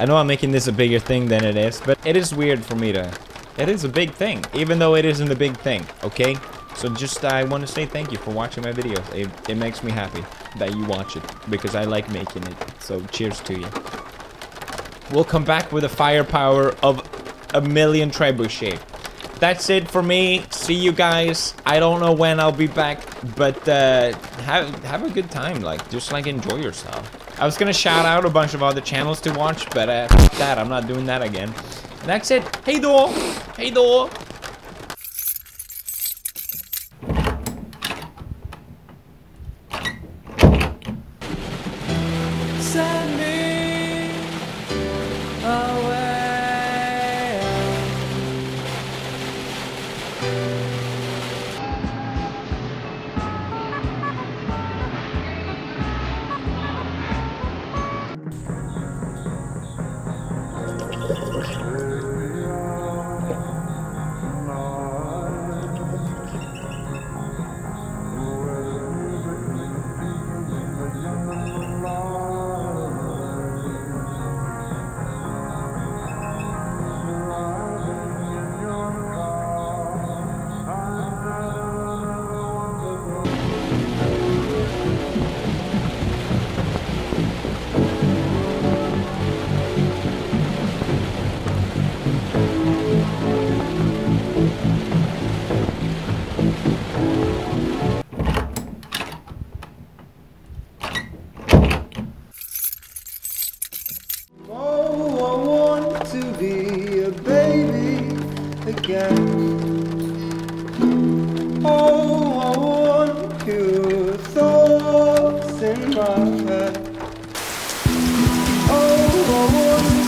I know I'm making this a bigger thing than it is, but it is weird for me to... It is a big thing, even though it isn't a big thing, okay? So just, I want to say thank you for watching my videos. It, it makes me happy that you watch it, because I like making it. So cheers to you. We'll come back with a firepower of a million trebuchet. That's it for me. See you guys. I don't know when I'll be back, but uh, have, have a good time. Like, just like enjoy yourself. I was gonna shout out a bunch of other channels to watch, but uh, that, I'm not doing that again. That's it. Hey, door. Hey, door. Send me Oh, I want your thoughts in my head. Oh, I want.